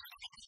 you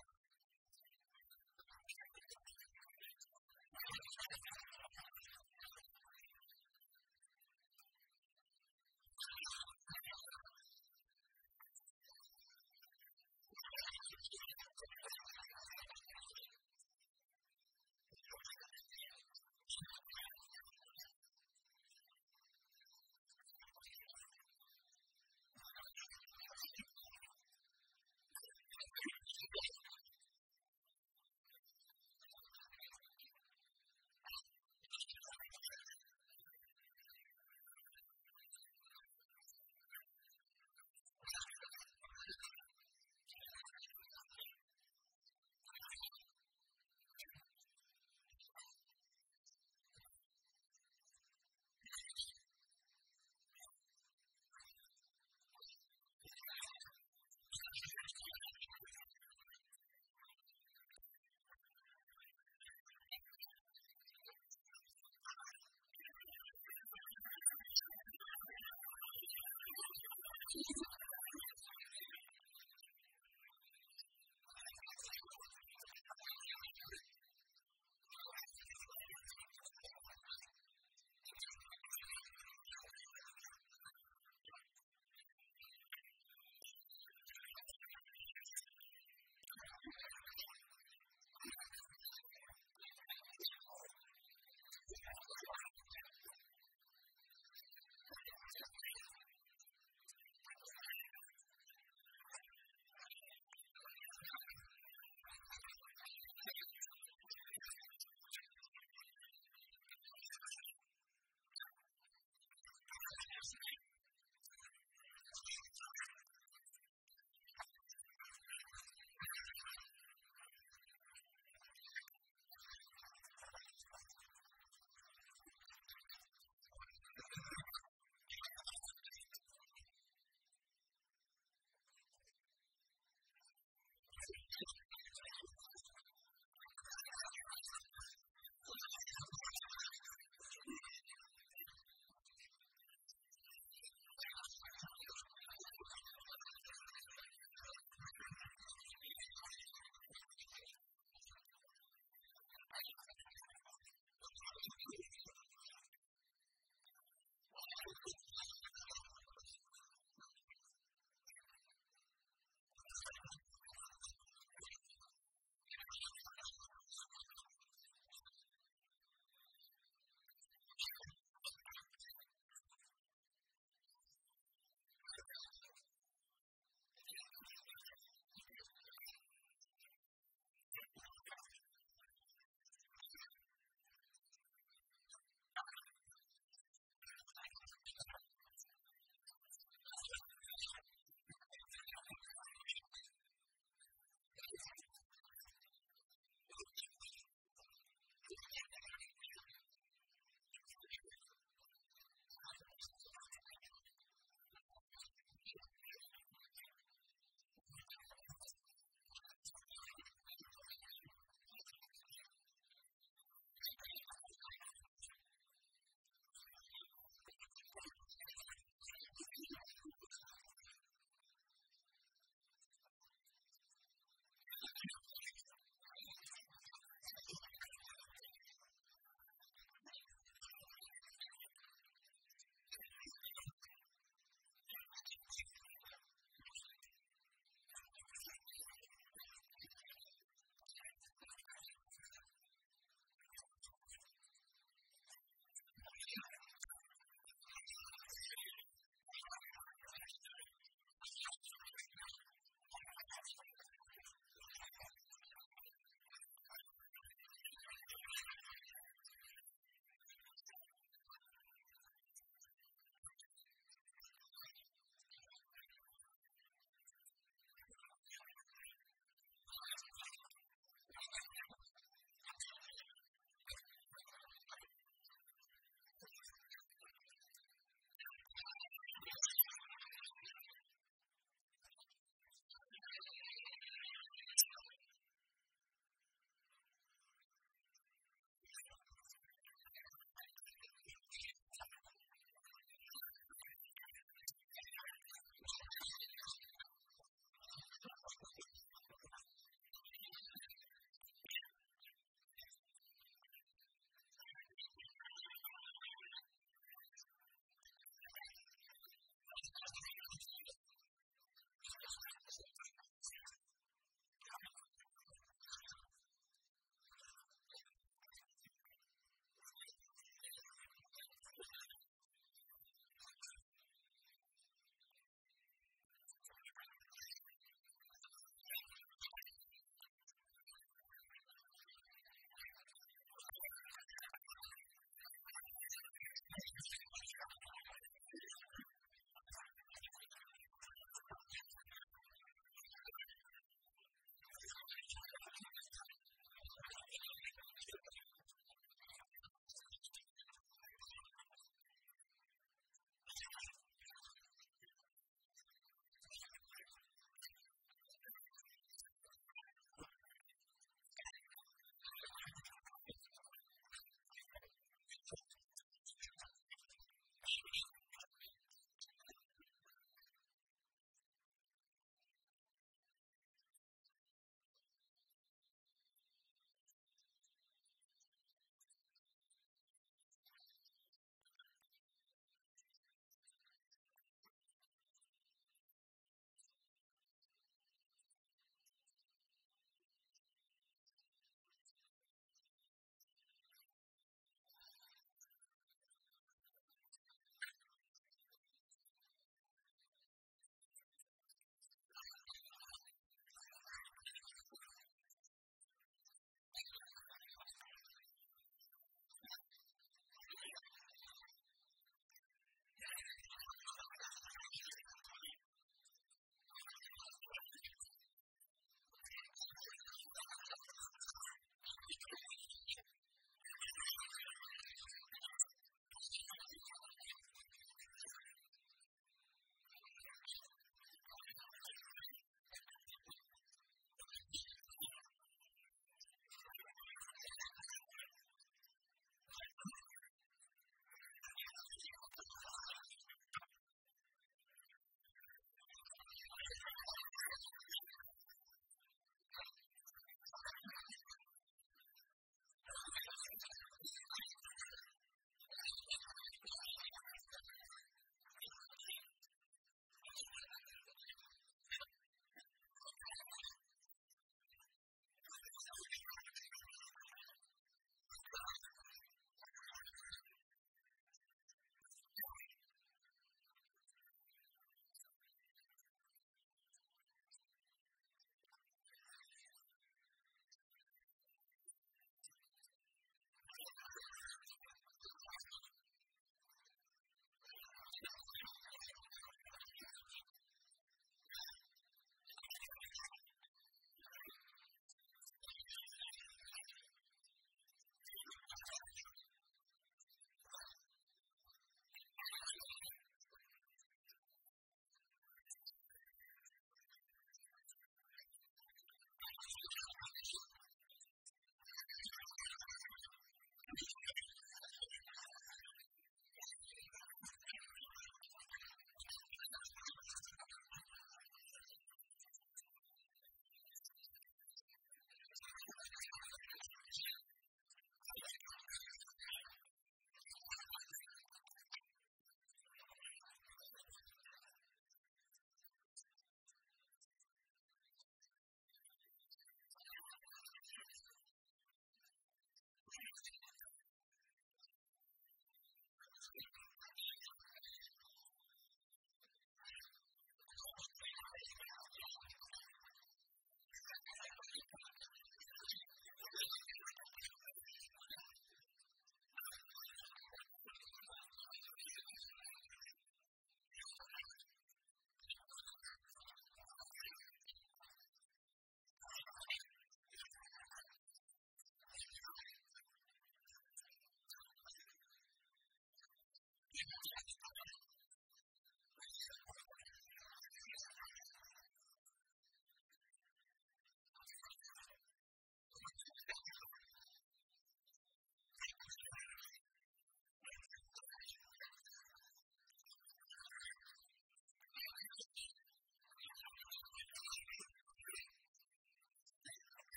Jesus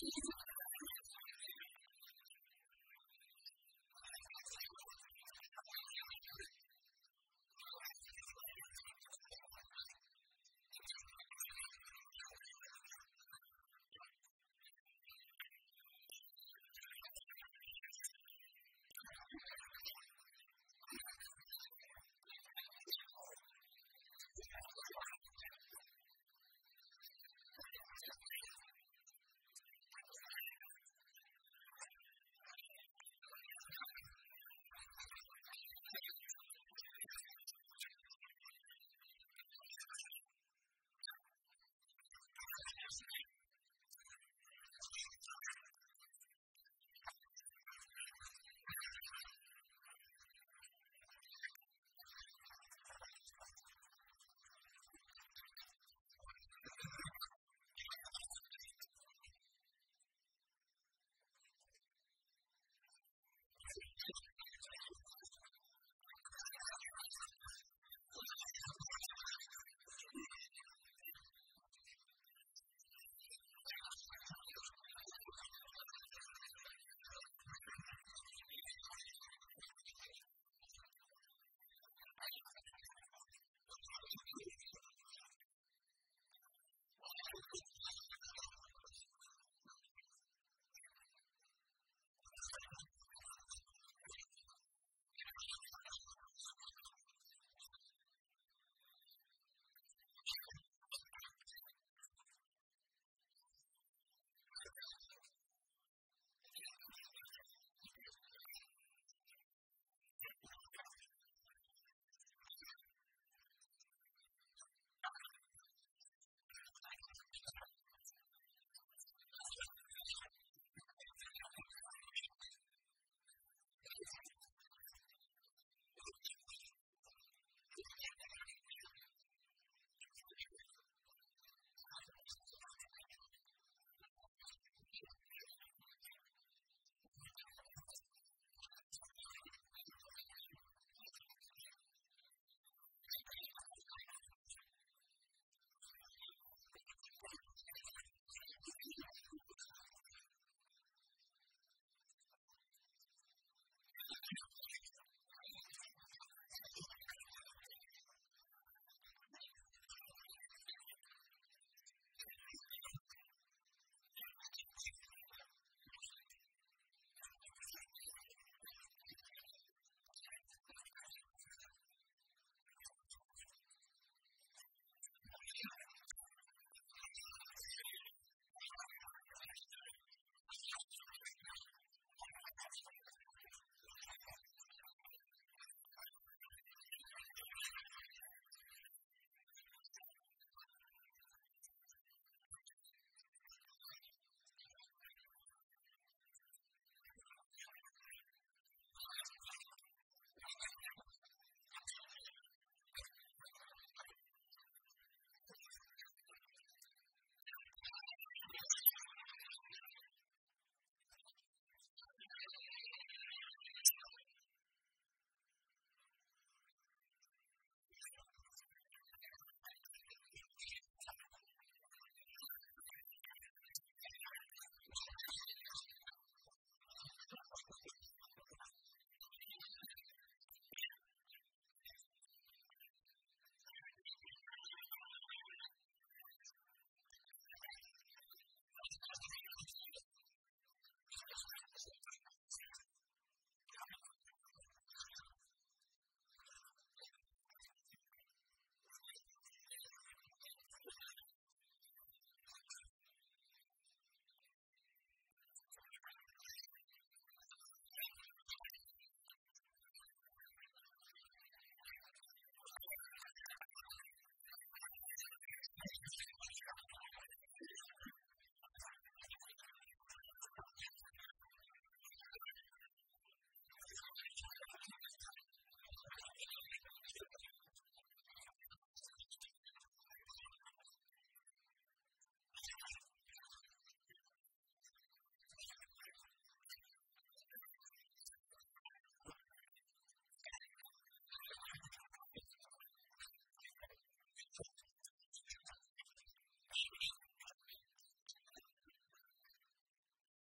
Jesus